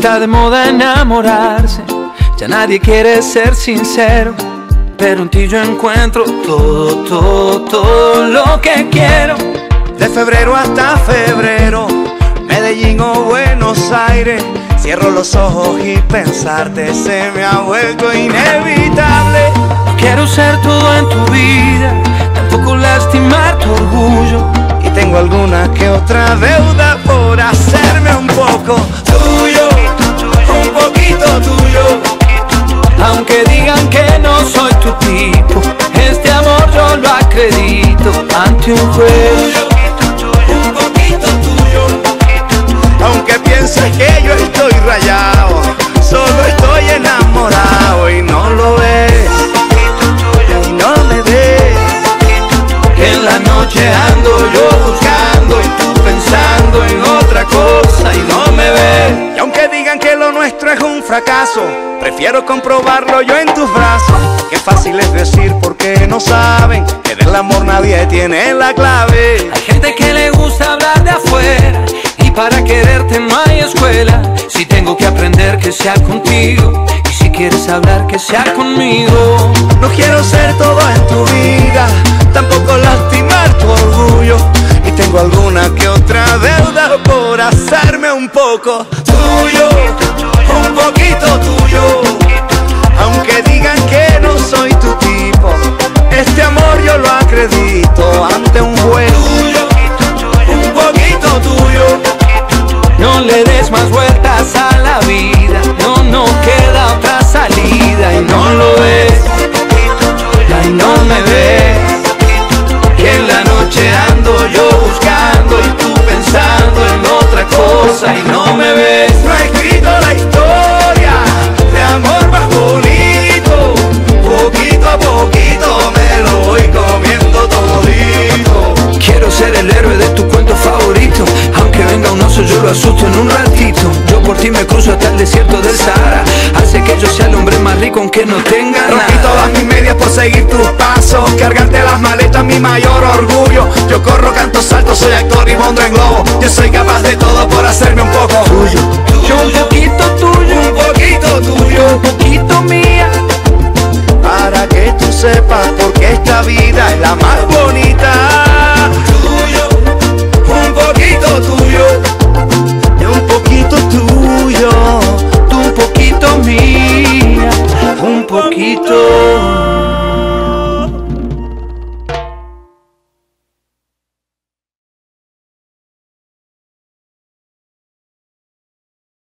está de moda enamorarse, ya nadie quiere ser sincero. Pero en ti yo encuentro todo, todo, todo lo que quiero. De febrero hasta febrero, Medellín o Buenos Aires. Cierro los ojos y pensarte se me ha vuelto inevitable. Quiero ser todo en tu vida, tipo, este amor yo lo acredito ante un juez. Un poquito tuyo, aunque pienses que yo estoy rayado, solo estoy enamorado y no lo ves, y no me ves. Que en la noche ando yo buscando es un fracaso, prefiero comprobarlo yo en tus brazos. Qué fácil es decir porque no saben que del amor nadie tiene la clave. Hay gente que le gusta hablar de afuera y para quererte no hay escuela. Si tengo que aprender que sea contigo y si quieres hablar que sea conmigo. No quiero ser todo en tu vida, tampoco lastimar tu orgullo. Y tengo alguna que otra deuda por hacerme un poco tuyo, un poquito tuyo. Aunque digan que no soy tu tipo, venga un oso yo lo asusto en un ratito Yo por ti me cruzo hasta el desierto del Sahara Hace que yo sea el hombre más rico aunque no tenga Rompí nada todas mis medias por seguir tus pasos. Cargarte las maletas, mi mayor orgullo. Yo corro, canto, salto, soy actor y mondo en globo. Yo soy capaz de todo por hacerme un poco tuyo. Yo un poquito tuyo, Un poquito tuyo. un poquito mía Para que tú sepas porque esta vida es la más bonita. Poquito